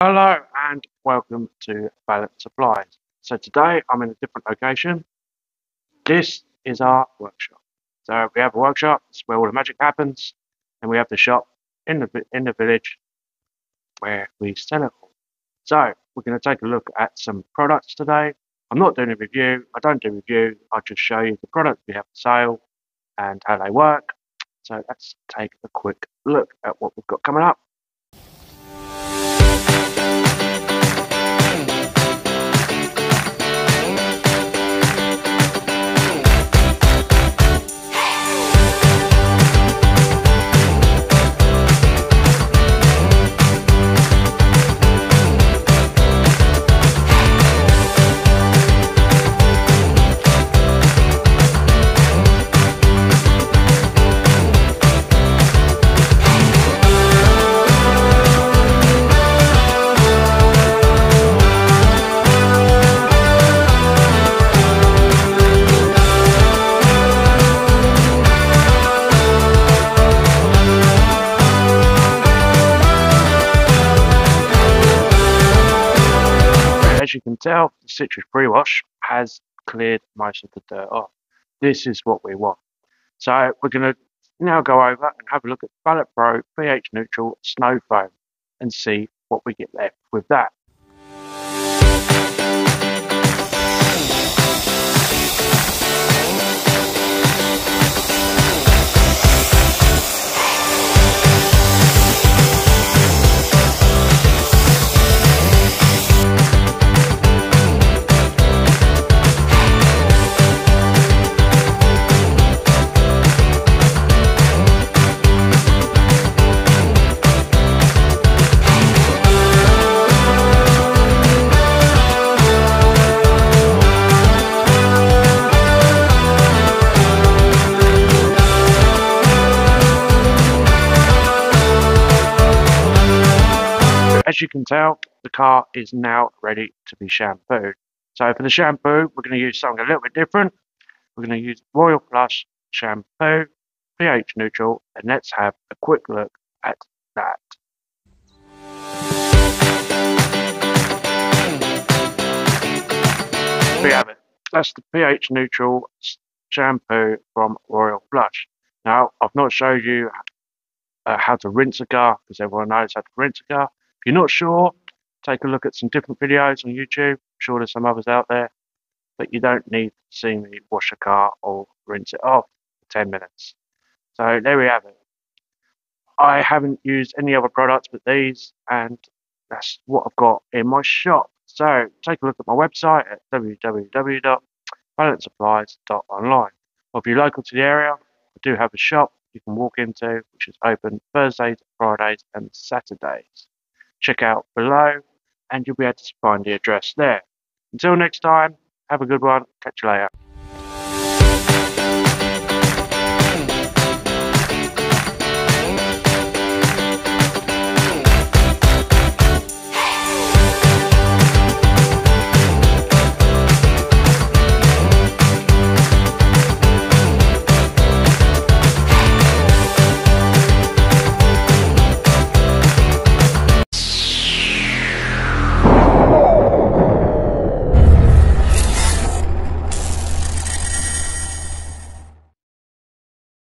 and welcome to Valeting Supplies. So today I'm in a different location. This is our workshop. So we have a workshop, it's where all the magic happens, and we have the shop in the in the village where we sell it all. So we're going to take a look at some products today. I'm not doing a review. I don't do review. I'll just show you the products we have for sale and how they work. So let's take a quick look at what we've got coming up. Tell, the citrus pre-wash has cleared most of the dirt off. This is what we want. So we're going to now go over and have a look at ValetPro pH neutral snow foam and see what we get left with that. As you can tell, the car is now ready to be shampooed. So for the shampoo, we're going to use something a little bit different. We're going to use Royal Plus shampoo, pH neutral, and let's have a quick look at that. We have it. That's the pH neutral shampoo from Royal Plus. Now, I've not showed you uh, how to rinse a car because everyone knows how to rinse a car you're not sure, take a look at some different videos on YouTube. I'm sure there's some others out there, but you don't need to see me wash a car or rinse it off for 10 minutes. So there we have it. I haven't used any other products but these, and that's what I've got in my shop. So take a look at my website at www.valetingsupplies.online. Or if you're local to the area, I do have a shop you can walk into, which is open Thursdays, Fridays, and Saturdays check out below and you'll be able to find the address there. Until next time, have a good one. Catch you later.